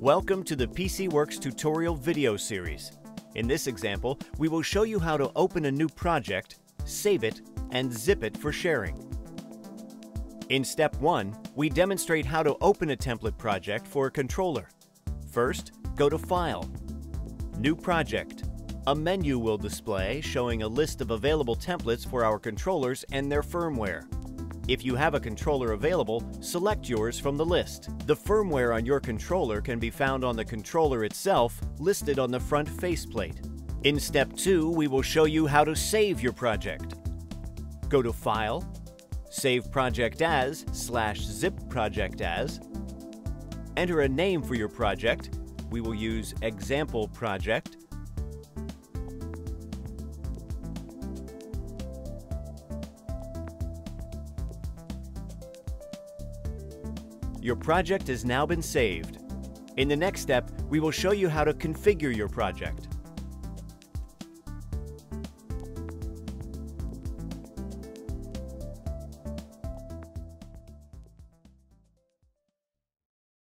Welcome to the PC Worx tutorial video series. In this example, we will show you how to open a new project, save it, and zip it for sharing. In step 1, we demonstrate how to open a template project for a controller. First, go to File, New Project. A menu will display showing a list of available templates for our controllers and their firmware. If you have a controller available, select yours from the list. The firmware on your controller can be found on the controller itself, listed on the front faceplate. In step 2, we will show you how to save your project. Go to File, Save Project As slash Zip Project As. Enter a name for your project. We will use Example Project. Your project has now been saved. In the next step, we will show you how to configure your project.